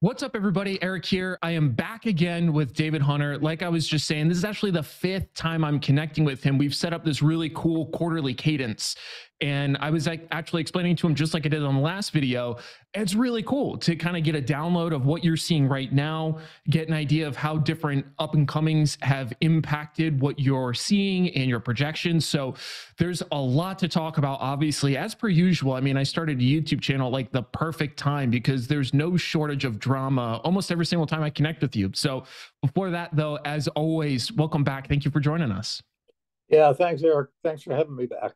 What's up, everybody? Erik here. I am back again with David Hunter. Like I was just saying, this is actually the fifth time I'm connecting with him. We've set up this really cool quarterly cadence. And I was like actually explaining to him, just like I did on the last video, it's really cool to kind of get a download of what you're seeing right now, get an idea of how different up and comings have impacted what you're seeing and your projections. So there's a lot to talk about, obviously, as per usual. I mean, I started a YouTube channel like the perfect time because there's no shortage of drama almost every single time I connect with you. So before that, though, as always, welcome back. Thank you for joining us. Yeah, thanks, Erik. Thanks for having me back.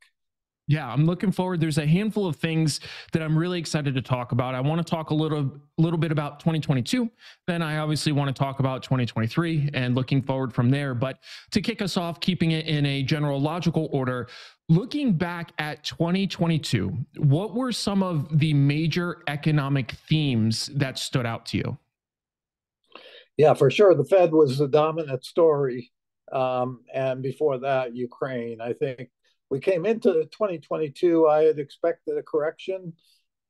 Yeah, I'm looking forward. There's a handful of things that I'm really excited to talk about. I want to talk a little little bit about 2022. Then I obviously want to talk about 2023 and looking forward from there. But to kick us off, keeping it in a general logical order, looking back at 2022, what were some of the major economic themes that stood out to you? Yeah, for sure. The Fed was the dominant story. Um, and before that, Ukraine. I think we came into 2022, I had expected a correction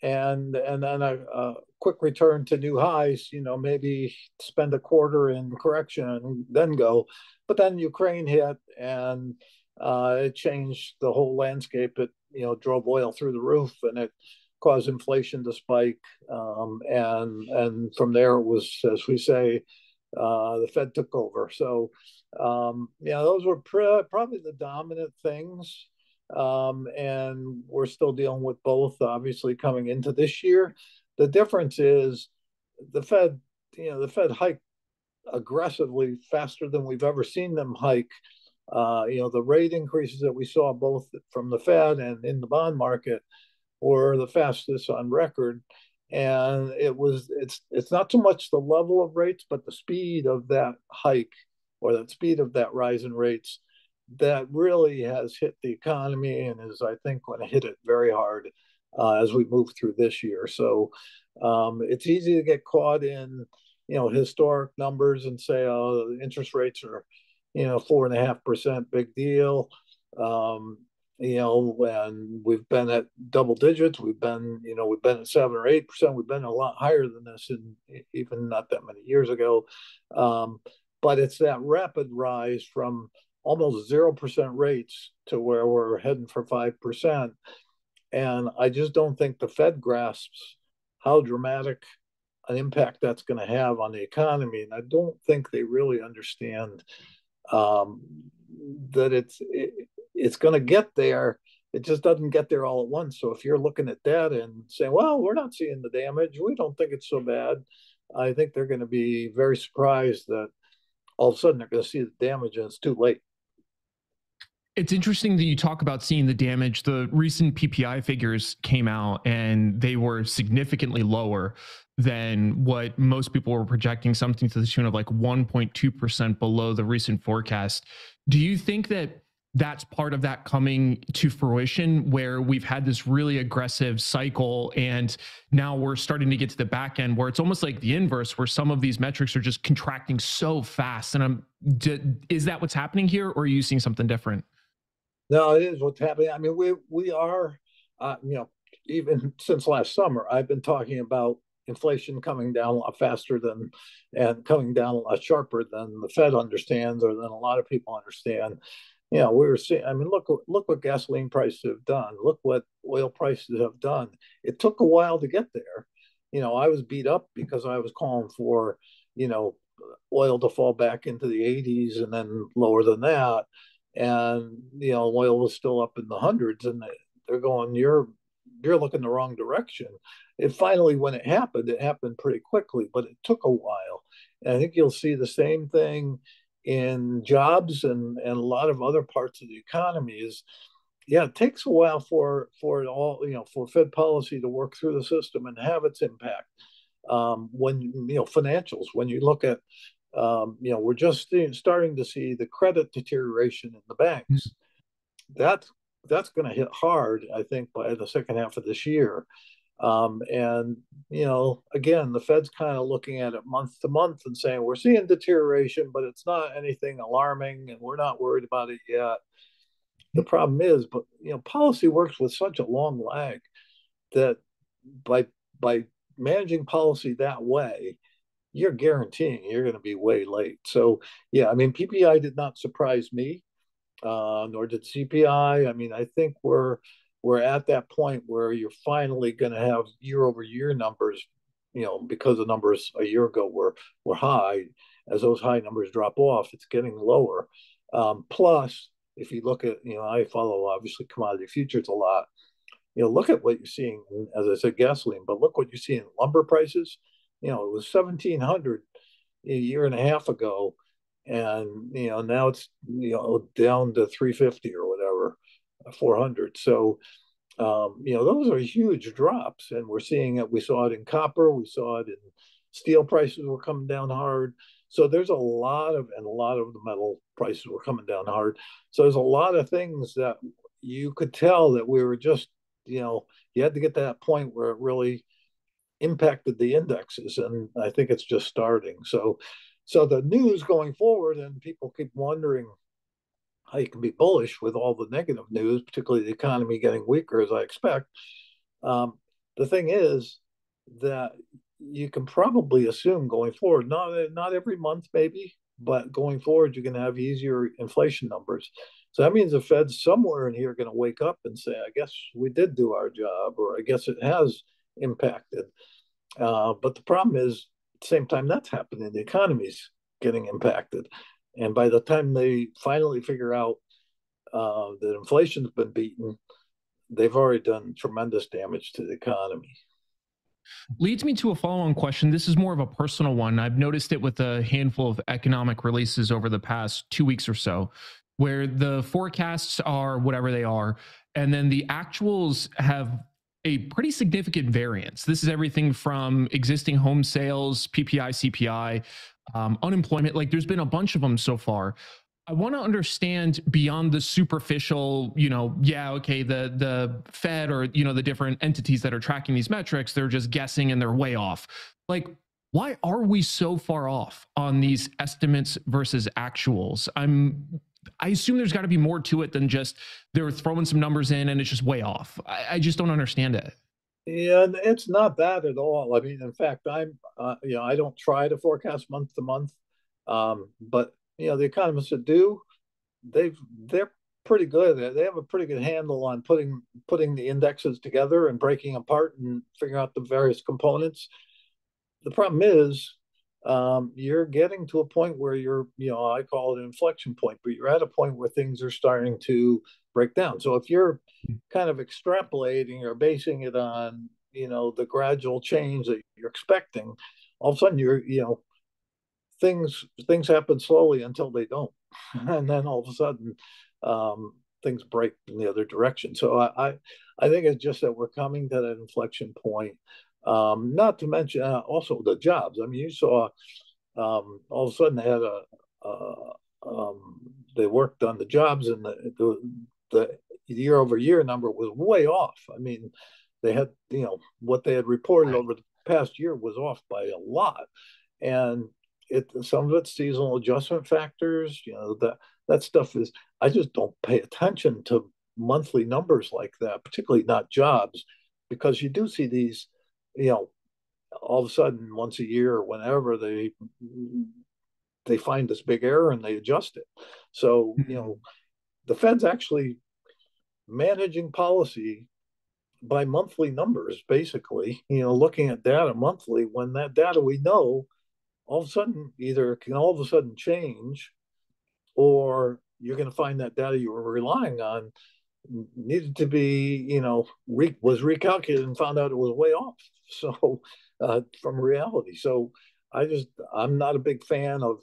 and and then a, a, quick return to new highs. You know, maybe spend a quarter in correction and then go. But then Ukraine hit, and uh, it changed the whole landscape. It you know drove oil through the roof, and it caused inflation to spike. Um, and and from there it was, as we say, uh, the Fed took over. So um, yeah, those were pr- probably the dominant things. Um, and we're still dealing with both, obviously, coming into this year. The difference is the Fed, you know, the Fed hiked aggressively faster than we've ever seen them hike. Uh, you know, the rate increases that we saw both from the Fed and in the bond market were the fastest on record. And it was it's it's not so much the level of rates, but the speed of that hike or the speed of that rise in rates that really has hit the economy and is, I think, going to hit it very hard uh, as we move through this year. So um, it's easy to get caught in, you know, historic numbers and say, oh, interest rates are, you know, four and a half percent, big deal. Um, you know, and we've been at double digits. We've been, you know, we've been at seven or eight percent. We've been a lot higher than this, and even not that many years ago. Um, but it's that rapid rise from almost 0% rates to where we're heading for 5%. And I just don't think the Fed grasps how dramatic an impact that's going to have on the economy. And I don't think they really understand um, that it's it, it's going to get there. It just doesn't get there all at once. So if you're looking at data and saying, "Well, we're not seeing the damage. We don't think it's so bad," I think they're going to be very surprised that all of a sudden they're going to see the damage and it's too late. It's interesting that you talk about seeing the damage. The recent PPI figures came out and they were significantly lower than what most people were projecting, something to the tune of like 1.2% below the recent forecast. Do you think that that's part of that coming to fruition where we've had this really aggressive cycle and now we're starting to get to the back end where it's almost like the inverse where some of these metrics are just contracting so fast and i'm is that what's happening here or are you seeing something different no, it is what's happening. I mean, we we are, uh, you know, even since last summer, I've been talking about inflation coming down a lot faster than and coming down a lot sharper than the Fed understands or than a lot of people understand. You know, we were seeing. I mean, look look what gasoline prices have done. Look what oil prices have done. It took a while to get there. You know, I was beat up because I was calling for, you know, oil to fall back into the 80s and then lower than that and you know oil was still up in the hundreds and they're going you're you're looking the wrong direction. It finally when it happened it happened pretty quickly but it took a while. And i think you'll see the same thing in jobs and and a lot of other parts of the economy is yeah it takes a while for for it all you know for fed policy to work through the system and have its impact um, when you know financials. When you look at um, you know, we're just starting to see the credit deterioration in the banks. Mm-hmm. That that's going to hit hard, I think, by the second half of this year. Um, and you know, again, the Fed's kind of looking at it month to month and saying we're seeing deterioration, but it's not anything alarming, and we're not worried about it yet. The problem is, but you know, policy works with such a long lag that by by managing policy that way, you're guaranteeing you're going to be way late. So yeah, I mean PPI did not surprise me, uh, nor did CPI. I mean I think we're we're at that point where you're finally going to have year over year numbers, you know, because the numbers a year ago were were high. As those high numbers drop off, it's getting lower. Um, plus, if you look at, you know, I follow obviously commodity futures a lot. You know, look at what you're seeing, as I said, gasoline, but look what you see in lumber prices. You know, it was 1700 a year and a half ago. And, you know, now it's, you know, down to 350 or whatever, 400. So, um, you know, those are huge drops. And we're seeing it. We saw it in copper. We saw it in steel prices were coming down hard. So there's a lot of, and a lot of the metal prices were coming down hard. So there's a lot of things that you could tell that we were just, you know, you had to get to that point where it really impacted the indexes. And I think it's just starting. So, so the news going forward, and people keep wondering how you can be bullish with all the negative news, particularly the economy getting weaker, as I expect. Um, the thing is that you can probably assume going forward, not not every month maybe, but going forward you're going to have easier inflation numbers. So that means the Fed's somewhere in here going to wake up and say, I guess we did do our job, or I guess it has impacted. Uh, but the problem is, at the same time that's happening, the economy's getting impacted. And by the time they finally figure out uh, that inflation's been beaten, they've already done tremendous damage to the economy. Leads me to a follow-on question. This is more of a personal one. I've noticed it with a handful of economic releases over the past two weeks or so where the forecasts are whatever they are and then the actuals have a pretty significant variance this is everything from existing home sales ppi cpi um, unemployment like there's been a bunch of them so far I want to understand beyond the superficial, you know, yeah, okay, the the Fed or you know the different entities that are tracking these metrics, they're just guessing and they're way off. Like why are we so far off on these estimates versus actuals? I'm I assume there's got to be more to it than just they're throwing some numbers in and it's just way off. I, I just don't understand it. Yeah, it's not that at all. I mean, in fact, I'm, uh, you know, I don't try to forecast month to month, um, but you know the economists that do, they've they're pretty good. They have a pretty good handle on putting putting the indexes together and breaking apart and figuring out the various components. The problem is um, you're getting to a point where you're, you know, I call it an inflection point, but you're at a point where things are starting to break down. So if you're kind of extrapolating or basing it on, you know, the gradual change that you're expecting, all of a sudden you're, you know, things things happen slowly until they don't, and then all of a sudden um, things break in the other direction. So I, I, I think it's just that we're coming to that inflection point. Um, not to mention uh, also the jobs. I mean, you saw um, all of a sudden they had a, um, they worked on the jobs and the, the the year over year number was way off. I mean, they had you know what they had reported over the past year was off by a lot, and it some of it's seasonal adjustment factors. You know that that stuff is. I just don't pay attention to monthly numbers like that, particularly not jobs, because you do see these. You know, all of a sudden, once a year or whenever they they find this big error and they adjust it. So you know, mm-hmm. the Fed's actually managing policy by monthly numbers, basically. You know, looking at data monthly when that data we know all of a sudden either can all of a sudden change or you're going to find that data you were relying on needed to be you know re- was recalculated and found out it was way off. So uh, from reality. So i just i'm not a big fan of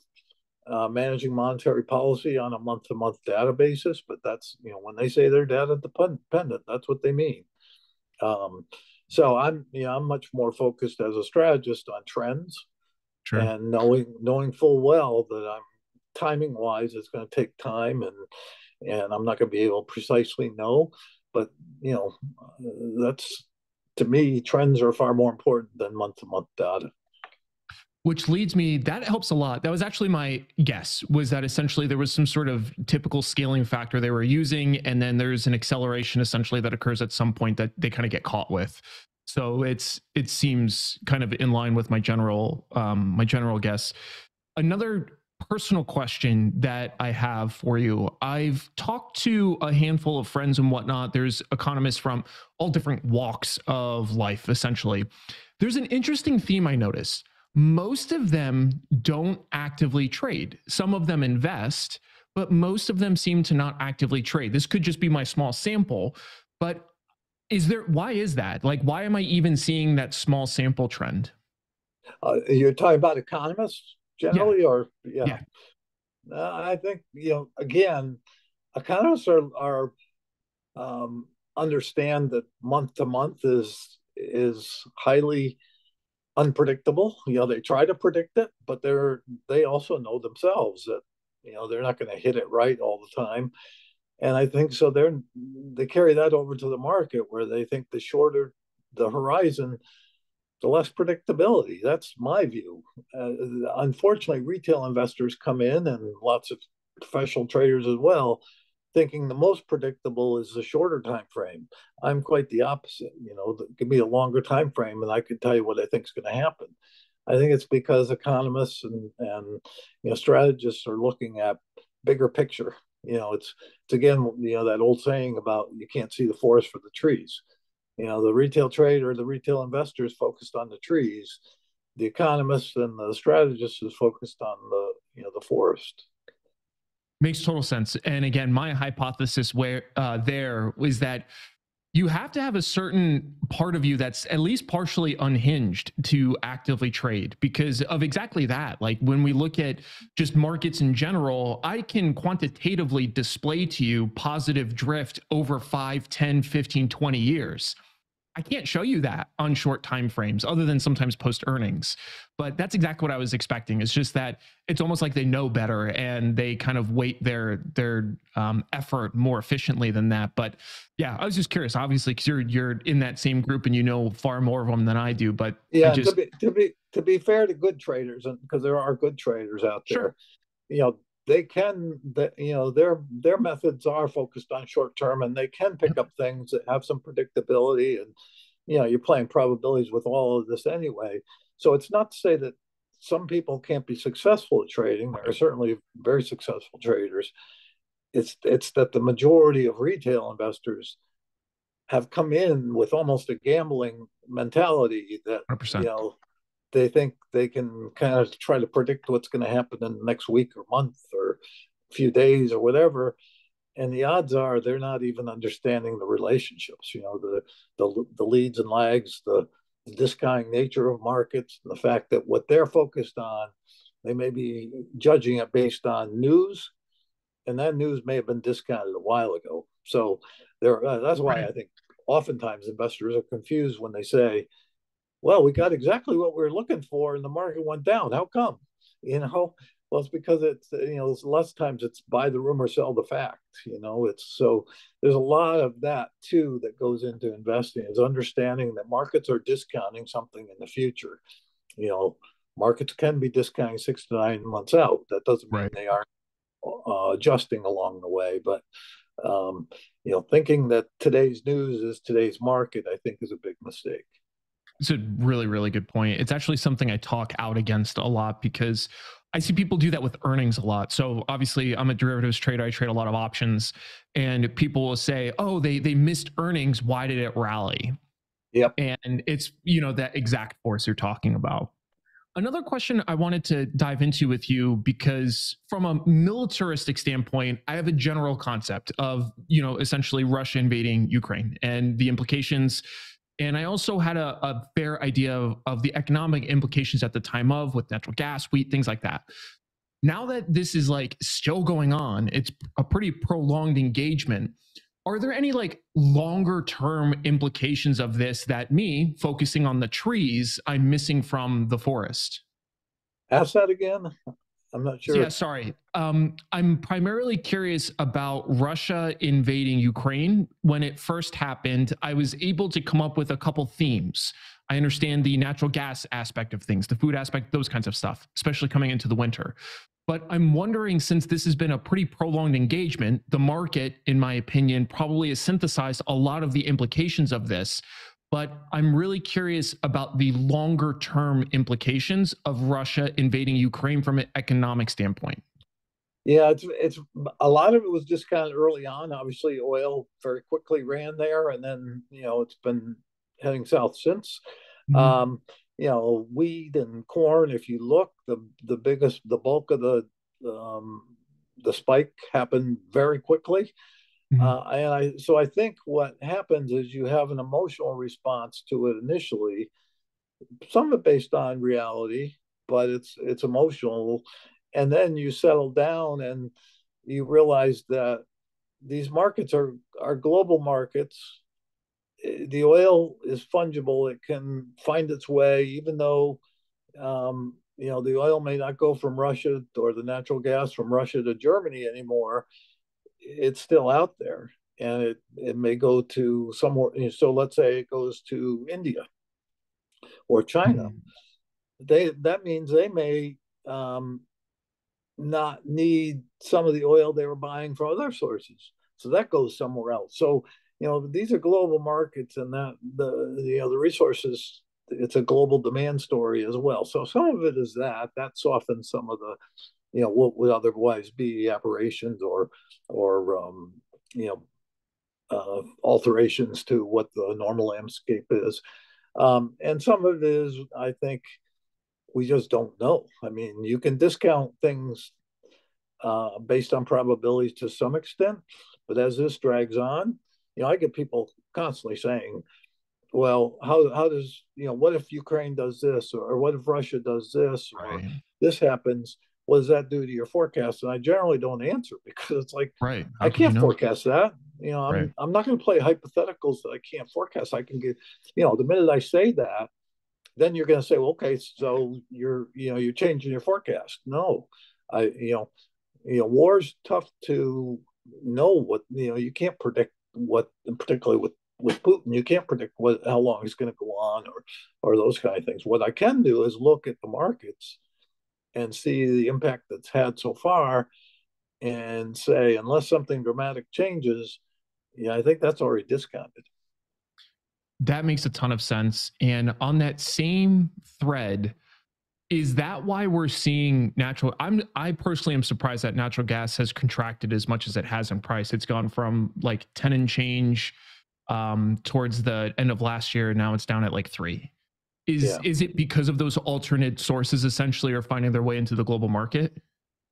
uh, managing monetary policy on a month to month data basis but that's you know when they say they're data dependent that's what they mean. Um, so i'm you know i'm much more focused as a strategist on trends Sure. And knowing knowing full well that I'm timing wise, it's going to take time, and and I'm not going to be able to precisely know. But you know, that's to me, trends are far more important than month to month data which leads me that helps a lot that was actually my guess was that essentially there was some sort of typical scaling factor they were using and then there's an acceleration essentially that occurs at some point that they kind of get caught with So it's it seems kind of in line with my general um, my general guess. Another personal question that I have for you. I've talked to a handful of friends and whatnot. There's economists from all different walks of life, essentially. There's an interesting theme I noticed. Most of them don't actively trade. Some of them invest, but most of them seem to not actively trade. This could just be my small sample, but is there why is that? Like why am I even seeing that small sample trend? Uh, you're talking about economists generally, yeah. or yeah. yeah. Uh, I think you know again, economists are are um, understand that month to month is is highly unpredictable. You know, they try to predict it, but they're they also know themselves that you know they're not going to hit it right all the time. And I think so. They're they carry that over to the market where they think the shorter the horizon, the less predictability. That's my view. Uh, unfortunately, retail investors come in and lots of professional traders as well, thinking the most predictable is the shorter time frame. I'm quite the opposite. You know, give me a longer time frame, and I can tell you what I think is going to happen. I think it's because economists and and you know strategists are looking at bigger picture. You know, it's it's again you know that old saying about you can't see the forest for the trees you know the retail trader the retail investor is focused on the trees the economist and the strategist is focused on the you know the forest makes total sense and again my hypothesis where uh, there is that you have to have a certain part of you that's at least partially unhinged to actively trade because of exactly that. Like when we look at just markets in general, I can quantitatively display to you positive drift over 5, 10, 15, 20 years. I can't show you that on short time frames other than sometimes post earnings. But that's exactly what I was expecting. It's just that it's almost like they know better and they kind of weight their their um, effort more efficiently than that. But yeah, I was just curious, obviously, because you're you're in that same group and you know far more of them than I do. But yeah, just, to be to be to be fair to good traders, and because there are good traders out there, sure. you know, they can that you know their their methods are focused on short term and they can pick up things that have some predictability and you know you're playing probabilities with all of this anyway. So it's not to say that some people can't be successful at trading. There are certainly very successful traders. It's it's that the majority of retail investors have come in with almost a gambling mentality that 100%. you know they think they can kind of try to predict what's going to happen in the next week or month or a few days or whatever. And the odds are they're not even understanding the relationships you know the the, the leads and lags the, the discounting nature of markets and the fact that what they're focused on they may be judging it based on news and that news may have been discounted a while ago. So there uh, that's why i think oftentimes investors are confused when they say well, we got exactly what we were looking for, and the market went down. How come? You know, well, it's because it's you know, less times it's buy the rumor, sell the fact. You know, it's so there's a lot of that too that goes into investing. Is understanding that markets are discounting something in the future. You know, markets can be discounting six to nine months out. That doesn't mean right. they aren't uh, adjusting along the way, but um, you know, thinking that today's news is today's market, I think, is a big mistake. It's a really, really good point. It's actually something I talk out against a lot because I see people do that with earnings a lot. So obviously, I'm a derivatives trader. I trade a lot of options, and people will say, "Oh, they they missed earnings. Why did it rally?" Yep. And it's you know that exact force you're talking about. Another question I wanted to dive into with you because from a militaristic standpoint, I have a general concept of, you know, essentially Russia invading Ukraine and the implications and I also had a, a fair idea of, of the economic implications at the time of with natural gas, wheat, things like that. Now that this is like still going on, it's a pretty prolonged engagement. Are there any like longer term implications of this that me focusing on the trees, I'm missing from the forest? Ask that again. I'm not sure. Yeah, sorry. Um, I'm primarily curious about Russia invading Ukraine. When it first happened, I was able to come up with a couple themes. I understand the natural gas aspect of things, the food aspect, those kinds of stuff, especially coming into the winter. But I'm wondering since this has been a pretty prolonged engagement, the market, in my opinion, probably has synthesized a lot of the implications of this. But I'm really curious about the longer term implications of Russia invading Ukraine from an economic standpoint. Yeah, it's it's a lot of it was just kind of early on. Obviously, oil very quickly ran there, and then you know it's been heading south since. Mm-hmm. Um, you know, wheat and corn. If you look, the the biggest, the bulk of the um, the spike happened very quickly. Mm-hmm. Uh, and I, so I think what happens is you have an emotional response to it initially, some of it based on reality, but it's it's emotional, and then you settle down and you realize that these markets are are global markets. The oil is fungible; it can find its way, even though um, you know the oil may not go from Russia or the natural gas from Russia to Germany anymore it's still out there and it, it may go to somewhere so let's say it goes to india or china. Mm-hmm. they that means they may um, not need some of the oil they were buying from other sources. So that goes somewhere else. So you know these are global markets and that the you know the resources it's a global demand story as well. So some of it is that that softens some of the you know what would otherwise be aberrations or or um, you know uh, alterations to what the normal landscape is. Um, and some of it is i think we just don't know. I mean you can discount things uh, based on probabilities to some extent but as this drags on you know i get people constantly saying well how, how does you know what if ukraine does this or, or what if russia does this or right. this happens what does that do to your forecast? And I generally don't answer because it's like, right. How I can't you know? forecast that. You know, I'm, right. I'm not going to play hypotheticals that I can't forecast. I can get, you know, the minute I say that, then you're going to say, well, okay, so you're, you know, you're changing your forecast. No, I, you know, you know, war's tough to know what, you know, you can't predict what, particularly with with Putin, you can't predict what how long he's going to go on or or those kind of things. What I can do is look at the markets and see the impact that's had so far and say unless something dramatic changes yeah i think that's already discounted. That makes a ton of sense. And on that same thread is that why we're seeing natural i'm i personally am surprised that natural gas has contracted as much as it has in price. It's gone from like 10 and change um, towards the end of last year now it's down at like three is yeah. is it because of those alternate sources essentially are finding their way into the global market?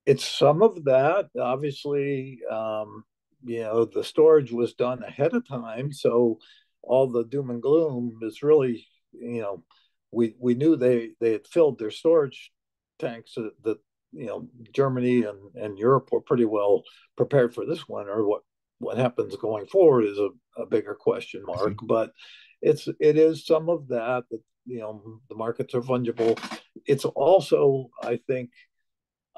It's some of that. Obviously, um, you know, the storage was done ahead of time, so all the doom and gloom is really, you know, we we knew they they had filled their storage tanks that, that you know Germany and, and Europe were pretty well prepared for this winter. What what happens going forward is a, a bigger question mark, but it's it is some of that that you know the markets are fungible. It's also, I think,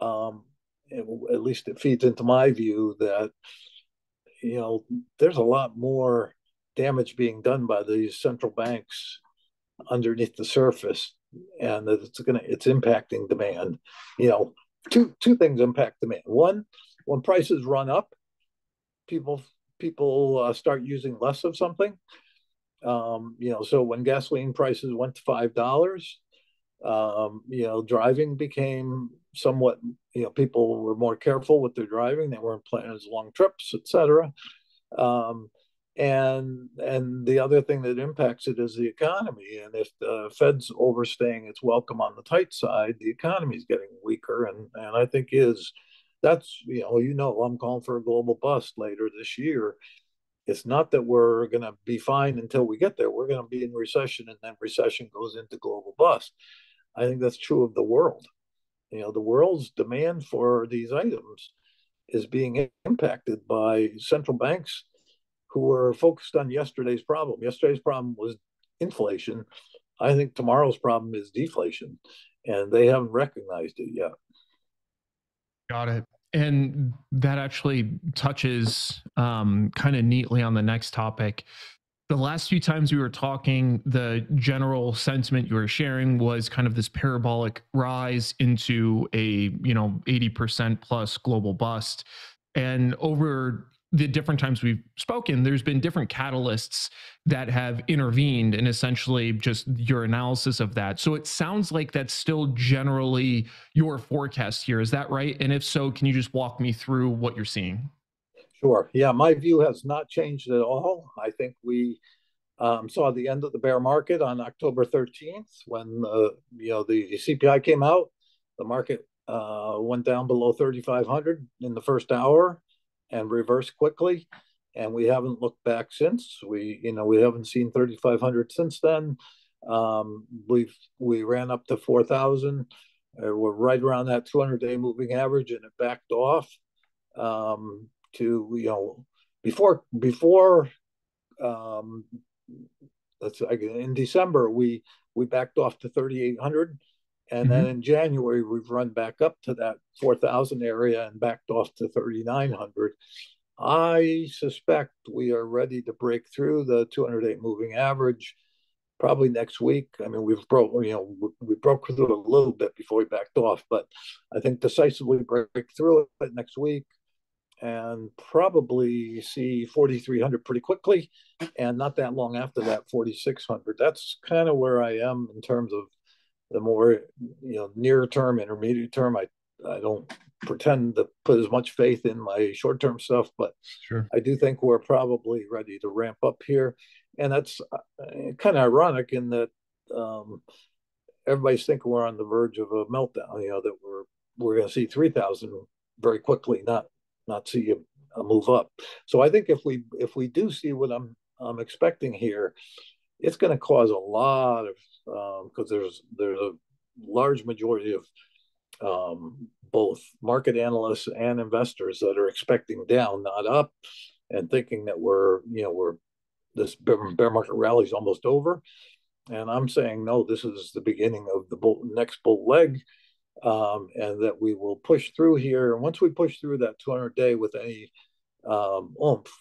um, at least it feeds into my view that you know there's a lot more damage being done by these central banks underneath the surface, and that it's gonna it's impacting demand. You know, two two things impact demand. One, when prices run up, people people uh, start using less of something um, you know, so when gasoline prices went to five dollars, um, you know, driving became somewhat, you know, people were more careful with their driving. They weren't planning as long trips, etc. Um, and and the other thing that impacts it is the economy. And if the Fed's overstaying its welcome on the tight side, the economy is getting weaker. And and I think is that's you know you know I'm calling for a global bust later this year it's not that we're going to be fine until we get there. We're going to be in recession, and then recession goes into global bust. I think that's true of the world. You know, the world's demand for these items is being impacted by central banks who are focused on yesterday's problem. Yesterday's problem was inflation. I think tomorrow's problem is deflation, and they haven't recognized it yet. Got it and that actually touches um, kind of neatly on the next topic. The last few times we were talking, the general sentiment you were sharing was kind of this parabolic rise into a you know 80% plus global bust. And over the different times we've spoken, there's been different catalysts that have intervened and essentially just your analysis of that. So it sounds like that's still generally your forecast here. Is that right? And if so, can you just walk me through what you're seeing? Sure. Yeah, my view has not changed at all. I think we um, saw the end of the bear market on October 13th when uh, you know the CPI came out. The market uh, went down below 3,500 in the first hour and reversed quickly. And we haven't looked back since. We, you know, we haven't seen 3,500 since then. Um, we've we ran up to 4,000. Uh, we're right around that 200-day moving average, and it backed off um, to you know before before um, let's in December we we backed off to 3,800 and mm-hmm. then in January, we've run back up to that 4,000 area and backed off to 3,900. I suspect we are ready to break through the 208 moving average probably next week. I mean, we've broke, you know, we broke through a little bit before we backed off, but I think decisively break through it next week and probably see 4,300 pretty quickly. And not that long after that, 4,600. That's kind of where I am in terms of the more you know near term, intermediate term. I I don't pretend to put as much faith in my short term stuff, but sure. I do think we're probably ready to ramp up here, and that's uh, kind of ironic in that um, everybody's thinking we're on the verge of a meltdown. You know that we're we're going to see three thousand very quickly, not not see a, a move up. So I think if we if we do see what I'm I'm expecting here, it's going to cause a lot of because um, there's there's a large majority of um, both market analysts and investors that are expecting down, not up, and thinking that we're you know we're this bear market rally is almost over. And I'm saying no, this is the beginning of the bull, next bull leg, um, and that we will push through here. And once we push through that 200 day with any um, oomph,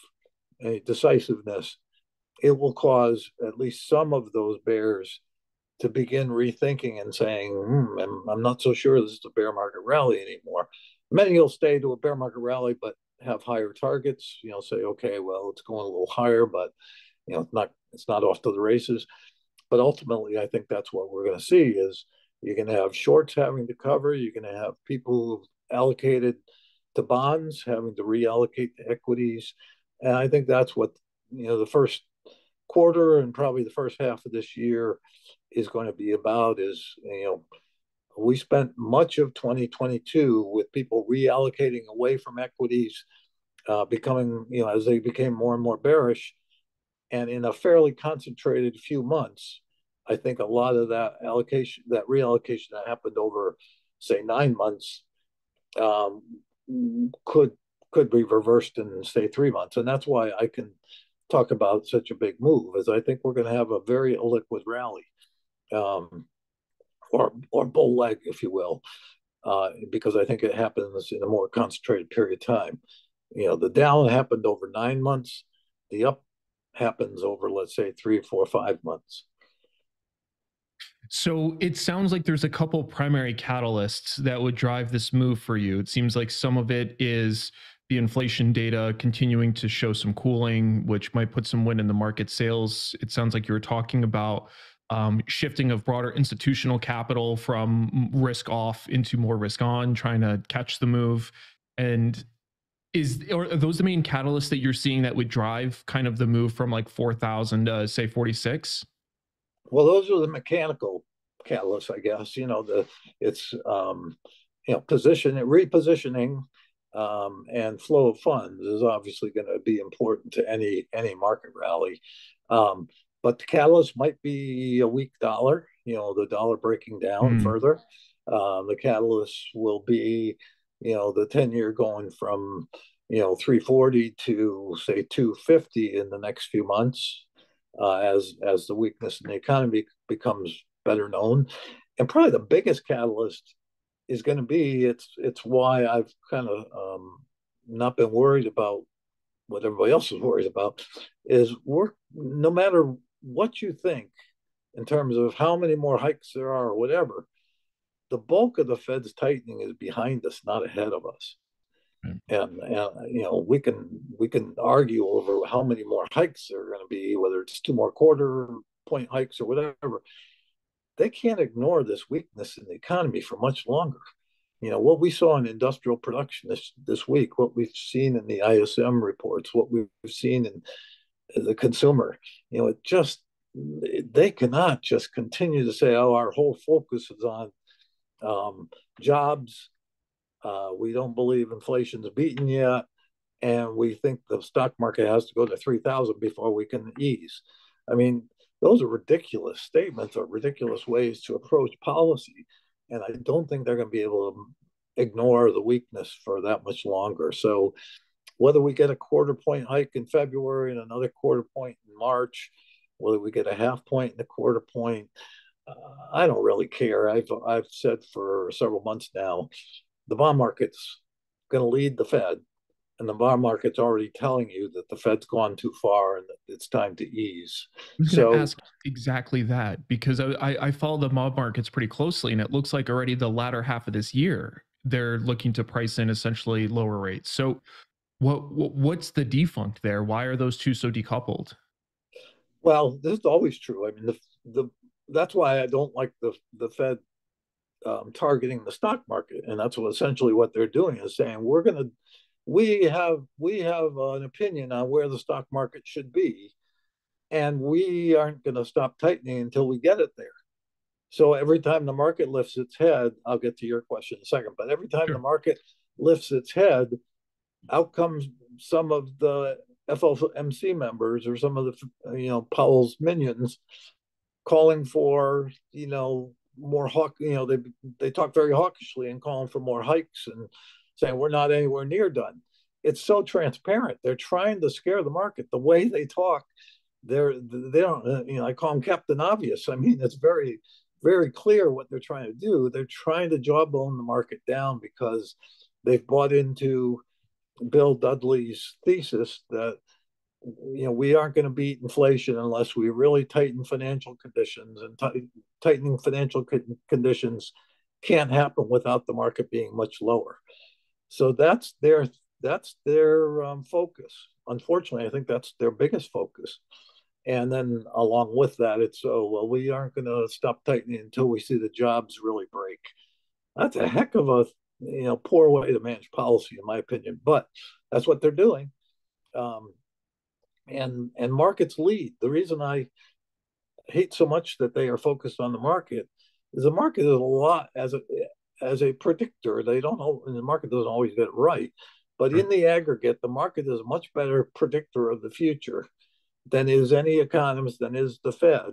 any decisiveness, it will cause at least some of those bears to begin rethinking and saying, hmm, I'm, I'm, not so sure this is a bear market rally anymore. Many will stay to a bear market rally, but have higher targets. You know, say, okay, well, it's going a little higher, but you know, it's not it's not off to the races. But ultimately, I think that's what we're going to see is you're going to have shorts having to cover. You're going to have people allocated to bonds having to reallocate to equities, and I think that's what you know the first quarter and probably the first half of this year is going to be about is you know we spent much of 2022 with people reallocating away from equities uh, becoming you know as they became more and more bearish and in a fairly concentrated few months i think a lot of that allocation that reallocation that happened over say nine months um, could could be reversed in say three months. And that's why i can talk about such a big move is i think we're going to have a very illiquid rally um, or or bull leg, if you will, uh, because I think it happens in a more concentrated period of time. You know, the down happened over nine months. The up happens over, let's say, three, four, five months. So it sounds like there's a couple primary catalysts that would drive this move for you. It seems like some of it is the inflation data continuing to show some cooling, which might put some wind in the market sails. It sounds like you were talking about um, shifting of broader institutional capital from risk off into more risk on, trying to catch the move. And is are those the main catalysts that you're seeing that would drive kind of the move from like 4,000 to say 46? Well, those are the mechanical catalysts, I guess. You know, the it's um, you know position repositioning um, and flow of funds is obviously going to be important to any any market rally. Um, but the catalyst might be a weak dollar, you know, the dollar breaking down mm. further. Um, the catalyst will be, you know, the 10 year going from, you know, 340 to say 250 in the next few months uh, as as the weakness in the economy becomes better known. And probably the biggest catalyst is going to be it's it's why I've kind of um, not been worried about what everybody else is worried about is we're no matter what you think in terms of how many more hikes there are or whatever, the bulk of the Fed's tightening is behind us, not ahead of us. and, and you know we can we can argue over how many more hikes there are going to be, whether it's two more quarter point hikes or whatever. They can't ignore this weakness in the economy for much longer. You know what we saw in industrial production this this week, what we've seen in the ISM reports, what we've seen in the consumer. You know, it just they cannot just continue to say, "Oh, our whole focus is on um, jobs uh, we don't believe inflation's beaten yet, and we think the stock market has to go to 3,000 before we can ease. I mean, those are ridiculous statements or ridiculous ways to approach policy. And I don't think they're going to be able to ignore the weakness for that much longer. So, whether we get a quarter point hike in February and another quarter point in March, whether we get a half point and a quarter point, uh, I don't really care. I've I've said for several months now, the bond market's going to lead the Fed, and the bond market's already telling you that the Fed's gone too far and that it's time to ease. I was so, ask exactly that because I, I follow the bond markets pretty closely, and it looks like already the latter half of this year they're looking to price in essentially lower rates. So, what, what what's the defunct there? Why are those two so decoupled? Well, this is always true. I mean, the the that's why I don't like the the Fed um, targeting the stock market, and that's what essentially what they're doing is saying we're going to we have we have an opinion on where the stock market should be, and we aren't going to stop tightening until we get it there. So every time the market lifts its head, I'll get to your question in a second, but every time sure. the market lifts its head, out comes some of the FOMC members or some of the you know Powell's minions calling for you know more hawk. You know, they they talk very hawkishly and calling for more hikes and saying we're not anywhere near done. It's so transparent. They're trying to scare the market. The way they talk, they're they don't. Uh, you know, I call them Captain Obvious. I mean, it's very very clear what they're trying to do. They're trying to jawbone the market down because they've bought into Bill Dudley's thesis that you know we aren't going to beat inflation unless we really tighten financial conditions and t- tightening financial co- conditions can't happen without the market being much lower so that's their that's their um, focus. Unfortunately i think that's their biggest focus. And then along with that it's oh well we aren't going to stop tightening until we see the jobs really break. That's a heck of a you know poor way to manage policy in my opinion but that's what they're doing. Um, and and markets lead. The reason I hate so much that they are focused on the market is the market is a lot as a as a predictor. They don't know, and the market doesn't always get it right. But in the aggregate, the market is a much better predictor of the future than is any economist, than is the Fed,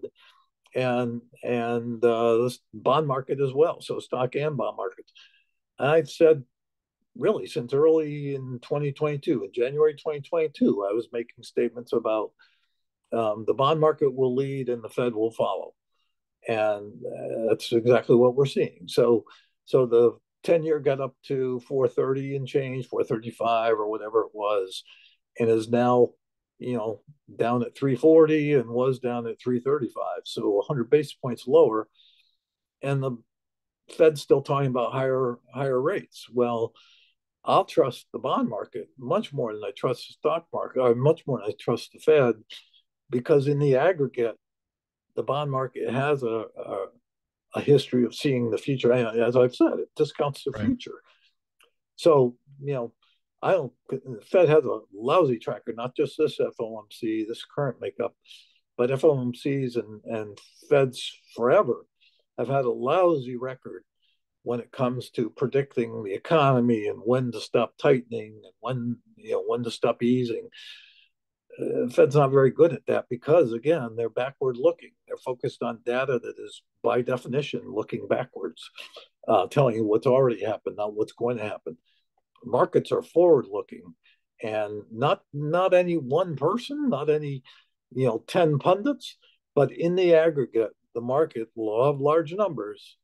and and uh, the bond market as well. So stock and bond markets. And I've said really since early in 2022, in January 2022, I was making statements about um, the bond market will lead and the Fed will follow, and uh, that's exactly what we're seeing. So, so the 10 year got up to 430 and change, 435 or whatever it was, and is now, you know, down at 340 and was down at 335. So 100 basis points lower, and the Fed's still talking about higher higher rates. Well, I'll trust the bond market much more than I trust the stock market, or much more than I trust the Fed, because in the aggregate, the bond market has a, a, a history of seeing the future. As I've said, it discounts the right. future. So, you know, I don't, the Fed has a lousy tracker, not just this FOMC, this current makeup, but FOMCs and, and Feds forever have had a lousy record when it comes to predicting the economy and when to stop tightening and when you know when to stop easing. Uh, Fed's not very good at that because again they're backward looking. They're focused on data that is by definition looking backwards, uh, telling you what's already happened, not what's going to happen. Markets are forward looking, and not not any one person, not any you know ten pundits, but in the aggregate, the market law of large numbers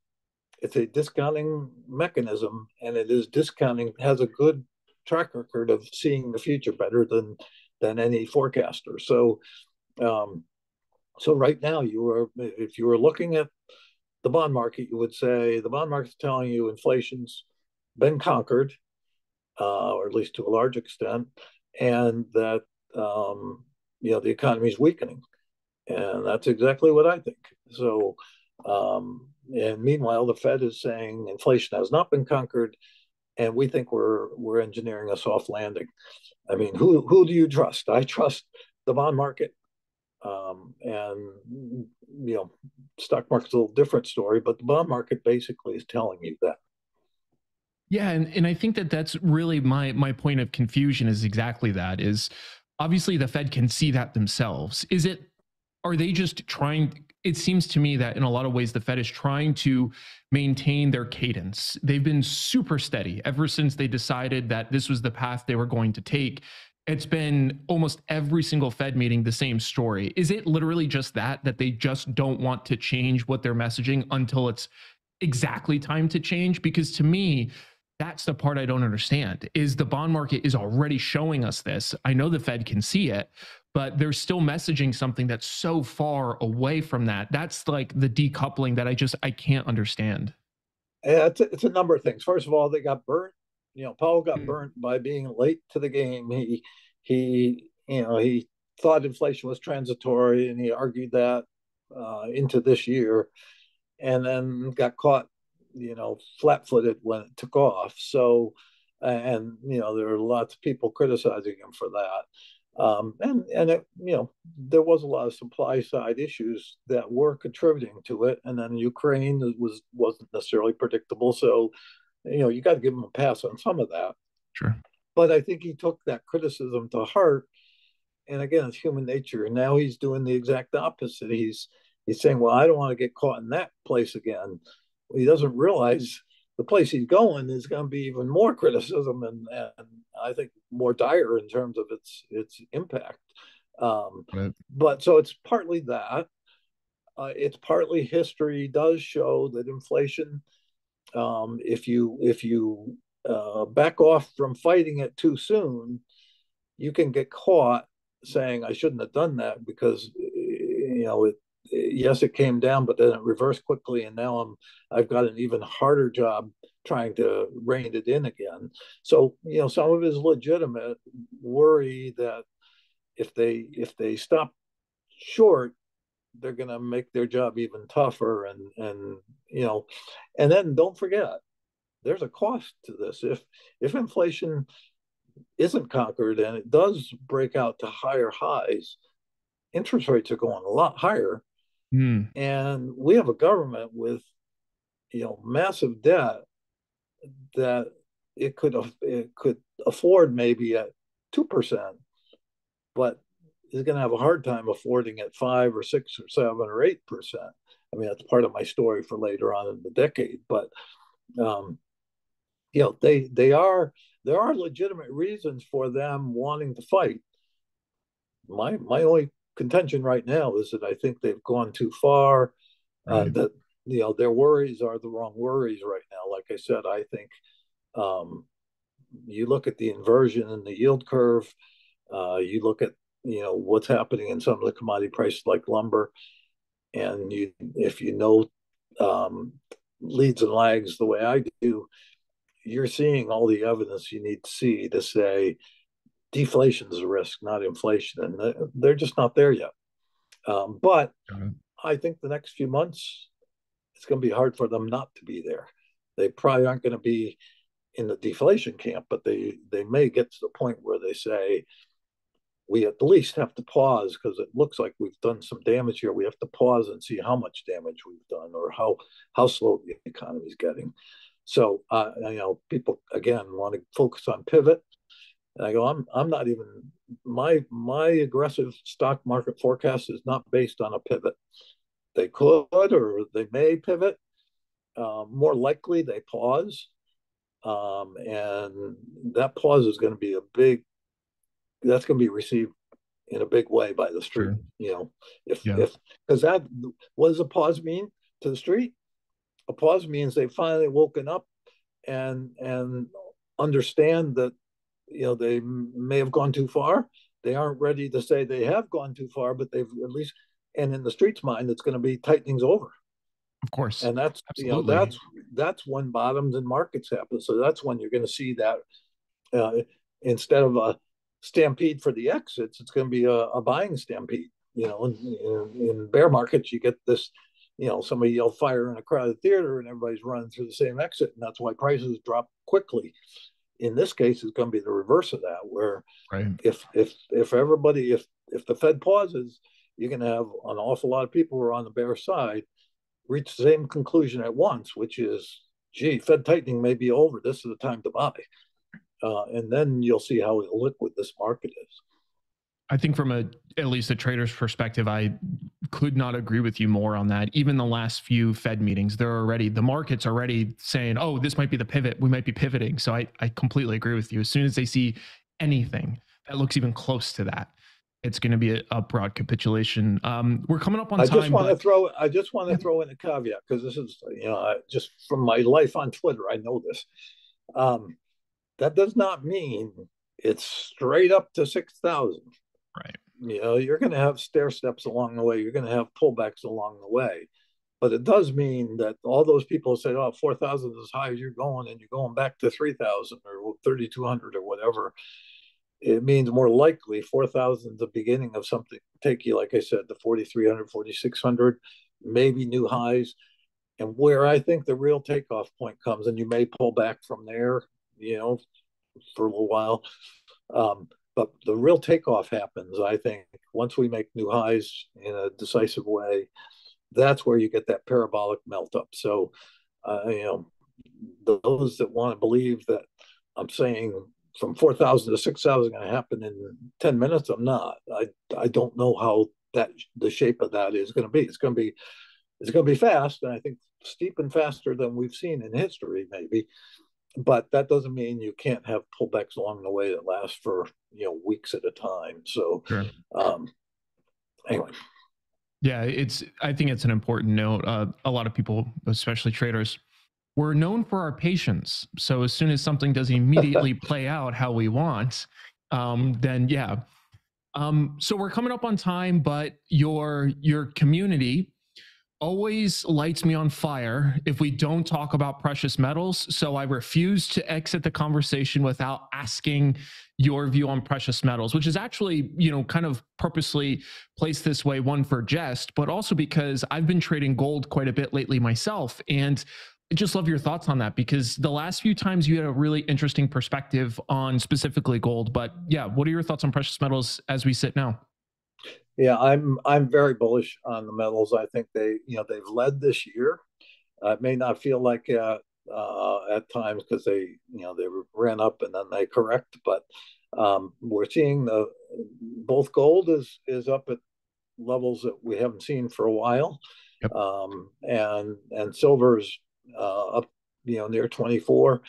it's a discounting mechanism and it is discounting has a good track record of seeing the future better than than any forecaster so um, so right now you are if you were looking at the bond market you would say the bond market's telling you inflation's been conquered uh, or at least to a large extent, and that um, you know the economy is weakening, and that's exactly what I think. So, um, and meanwhile, the Fed is saying inflation has not been conquered, and we think we're we're engineering a soft landing. I mean, who who do you trust? I trust the bond market, um, and you know, stock market's a little different story, but the bond market basically is telling you that. Yeah, and, and I think that that's really my my point of confusion is exactly that is obviously the Fed can see that themselves. Is it are they just trying it seems to me that in a lot of ways the Fed is trying to maintain their cadence. They've been super steady ever since they decided that this was the path they were going to take. It's been almost every single Fed meeting the same story. Is it literally just that that they just don't want to change what they're messaging until it's exactly time to change because to me that's the part I don't understand is the bond market is already showing us this. I know the Fed can see it, but they're still messaging something that's so far away from that. That's like the decoupling that I just I can't understand. Yeah, it's a, it's a number of things. First of all, they got burnt. You know, Powell got mm-hmm. burnt by being late to the game. He he you know he thought inflation was transitory, and he argued that uh, into this year, and then got caught you know, flat footed when it took off. So, and, you know, there are lots of people criticizing him for that. Um, and, and it, you know, there was a lot of supply side issues that were contributing to it. And then Ukraine was, wasn't necessarily predictable. So, you know, you got to give him a pass on some of that. Sure. But I think he took that criticism to heart. And again, it's human nature. And now he's doing the exact opposite. He's, he's saying, well, I don't want to get caught in that place again he doesn't realize the place he's going is going to be even more criticism and, and I think more dire in terms of its its impact. Um, right. But so it's partly that. Uh, it's partly history does show that inflation, um, if you if you uh, back off from fighting it too soon, you can get caught saying I shouldn't have done that because you know it yes, it came down, but then it reversed quickly, and now I'm I've got an even harder job trying to rein it in again. So you know, some of his legitimate worry that if they if they stop short, they're going to make their job even tougher, and and you know, and then don't forget, there's a cost to this. If if inflation isn't conquered and it does break out to higher highs, interest rates are going a lot higher Mm. And we have a government with, you know, massive debt that it could it could afford maybe at two percent, but is going to have a hard time affording at five or six or seven or eight percent. I mean, that's part of my story for later on in the decade. But um, you know, they they are there are legitimate reasons for them wanting to fight. My my only contention right now is that I think they've gone too far. Uh, right. Uh, that you know their worries are the wrong worries right now. Like I said, I think um, you look at the inversion in the yield curve. Uh, you look at you know what's happening in some of the commodity prices like lumber, and you if you know um, leads and lags the way I do, you're seeing all the evidence you need to see to say deflation is a risk, not inflation, and they're just not there yet. Um, but I think the next few months, it's going to be hard for them not to be there. They probably aren't going to be in the deflation camp, but they they may get to the point where they say we at least have to pause because it looks like we've done some damage here. We have to pause and see how much damage we've done or how how slow the economy is getting. So uh, you know, people again want to focus on pivot and I go, I'm I'm not even my my aggressive stock market forecast is not based on a pivot. They could or they may pivot. Uh, more likely, they pause, um, and that pause is going to be a big. That's going to be received in a big way by the street. Sure. You know, if yeah. if because that what does a pause mean to the street? A pause means they've finally woken up and and understand that you know they may have gone too far they aren't ready to say they have gone too far but they've at least and in the streets mind it's going to be tightening's over of course and that's Absolutely. you know that's that's when bottoms and markets happen so that's when you're going to see that uh, instead of a stampede for the exits, it's going to be a, a, buying stampede. You know, in, in, in, bear markets, you get this, you know, somebody yell fire in a crowded theater and everybody's running through the same exit, and that's why prices drop quickly. In this case, it's going to be the reverse of that, where right. if if if everybody if if the Fed pauses, you're going to have an awful lot of people who are on the bear side reach the same conclusion at once, which is, gee, Fed tightening may be over. This is the time to buy. Uh, and then you'll see how liquid this market is. I think from a at least a trader's perspective, I could not agree with you more on that. Even the last few Fed meetings, they're already the market's already saying, "Oh, this might be the pivot. We might be pivoting." So I I completely agree with you. As soon as they see anything that looks even close to that, it's going to be a, a, broad capitulation. Um, we're coming up on I time. I just want but... to throw. I just want to throw in a caveat because this is, you know, just from my life on Twitter, I know this. Um, that does not mean it's straight up to six thousand. Right. You know, you're going to have stair steps along the way. You're going to have pullbacks along the way. But it does mean that all those people say, oh, 4,000 is as high as you're going, and you're going back to 3,000 or 3,200 or whatever it means more likely 4,000 the beginning of something take you, like I said, the 4,300, 4,600, maybe new highs. And where I think the real takeoff point comes, and you may pull back from there, you know, for a little while. Um, but the real takeoff happens, I think, once we make new highs in a decisive way. That's where you get that parabolic melt up. So, uh, you know, those that want to believe that I'm saying from 4,000 to 6,000 is going to happen in 10 minutes. I'm not. I, I don't know how that the shape of that is going to be. It's going to be it's going to be fast, and I think steep and faster than we've seen in history, maybe. But that doesn't mean you can't have pullbacks along the way that last for you know weeks at a time. So, sure. um, anyway. Yeah, it's. I think it's an important note. Uh, a lot of people, especially traders, we're known for our patience. So as soon as something doesn't immediately play out how we want, um, then yeah. Um, so we're coming up on time, but your your community always lights me on fire if we don't talk about precious metals. So I refuse to exit the conversation without asking your view on precious metals, which is actually, you know, kind of purposely placed this way, one for jest, but also because I've been trading gold quite a bit lately myself. And I just love your thoughts on that because the last few times you had a really interesting perspective on specifically gold. But yeah, what are your thoughts on precious metals as we sit now? Yeah, I'm I'm very bullish on the metals. I think they you know they've led this year. Uh, it may not feel like uh, uh, at times because they you know they ran up and then they correct, but um, we're seeing the both gold is is up at levels that we haven't seen for a while, yep. um, and and silver's uh, up, you know, near 24.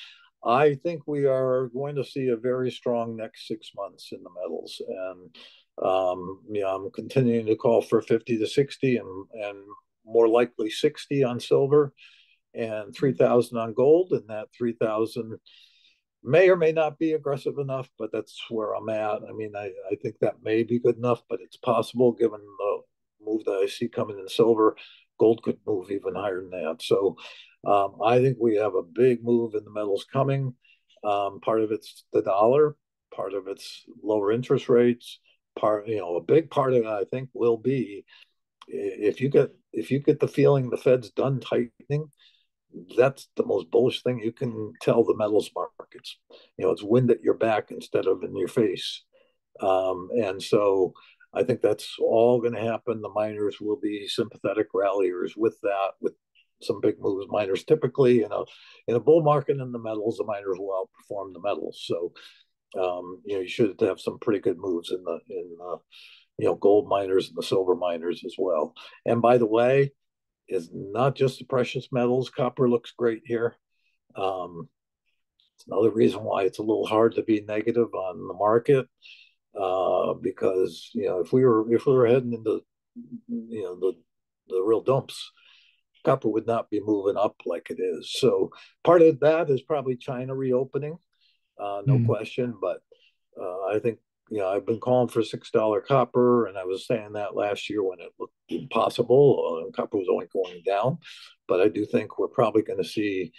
I think we are going to see a very strong next six months in the metals, and um, you know, I'm continuing to call for 50 to 60, and and more likely 60 on silver, and 3,000 on gold, and that 3,000 may or may not be aggressive enough, but that's where I'm at. I mean, I, I think that may be good enough, but it's possible given the move that I see coming in silver. Gold could move even higher than that. So um, I think we have a big move in the metals coming. Um, part of it's the dollar, part of it's lower interest rates. Part, you know, a big part of it, I think, will be if you get if you get the feeling the Fed's done tightening, that's the most bullish thing you can tell the metals markets. You know, it's wind at your back instead of in your face. Um, and so I think that's all going to happen. The miners will be sympathetic ralliers with that, with some big moves. Miners typically in a in a bull market in the metals, the miners will outperform the metals. So um, you know you should have some pretty good moves in the in uh, you know gold miners and the silver miners as well. And by the way, is not just the precious metals. Copper looks great here. Um, it's another reason why it's a little hard to be negative on the market uh, because you know if we were if we were heading into you know the the real dumps copper would not be moving up like it is. So part of that is probably China reopening, uh, no mm. question. But uh, I think you know I've been calling for six dollar copper, and I was saying that last year when it looked impossible. Uh, copper was only going down, but I do think we're probably going to see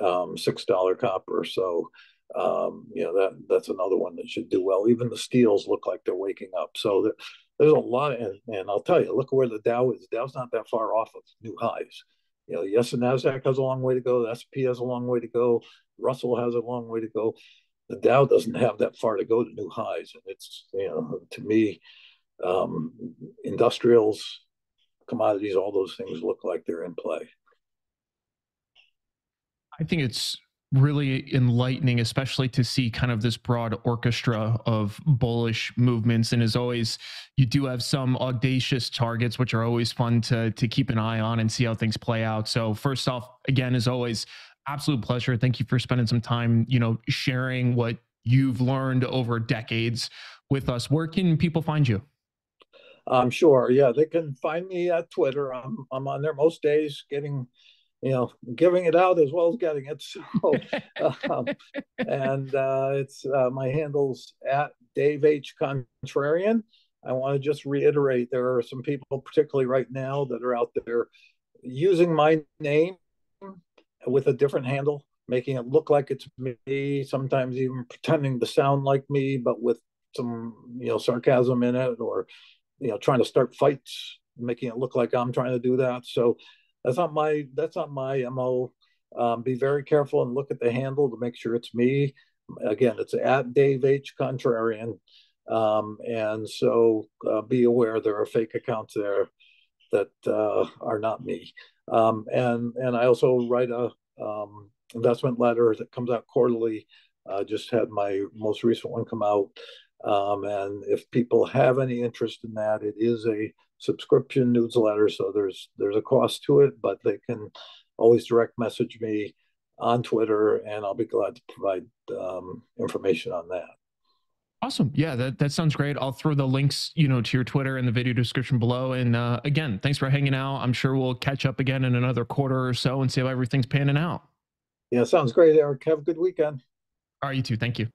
um, six dollar copper. So Um, you know that that's another one that should do well. Even the steels look like they're waking up. So there, there's a lot, and, and I'll tell you, look where the Dow is. Dow's not that far off of new highs. You know, yes, the Nasdaq has a long way to go. The SP has a long way to go. Russell has a long way to go. The Dow doesn't have that far to go to new highs, and it's you know to me, um, industrials, commodities, all those things look like they're in play. I think it's really enlightening, especially to see kind of this broad orchestra of bullish movements. And as always, you do have some audacious targets, which are always fun to to keep an eye on and see how things play out. So first off, again, as always, absolute pleasure. Thank you for spending some time, you know, sharing what you've learned over decades with us. Where can people find you? I'm sure. Yeah, they can find me at Twitter. I'm I'm on there most days, getting you know, giving it out as well as getting it. So, um, and uh, it's uh, my handles at Dave H Contrarian. I want to just reiterate there are some people, particularly right now, that are out there using my name with a different handle, making it look like it's me. Sometimes even pretending to sound like me, but with some you know sarcasm in it, or you know trying to start fights, making it look like I'm trying to do that. So that's not my that's not my mo. Um, be very careful and look at the handle to make sure it's me. Again, it's at Dave H Contrarian, um, and so uh, be aware there are fake accounts there that uh, are not me. Um, and and I also write a um, investment letter that comes out quarterly. Uh, just had my most recent one come out. Um, and if people have any interest in that, it is a subscription newsletter, so there's there's a cost to it, but they can always direct message me on Twitter, and I'll be glad to provide um, information on that. Awesome. Yeah, that, that sounds great. I'll throw the links, you know, to your Twitter in the video description below. And uh, again, thanks for hanging out. I'm sure we'll catch up again in another quarter or so and see how everything's panning out. Yeah, sounds great, Erik. Have a good weekend. All right, you too. Thank you.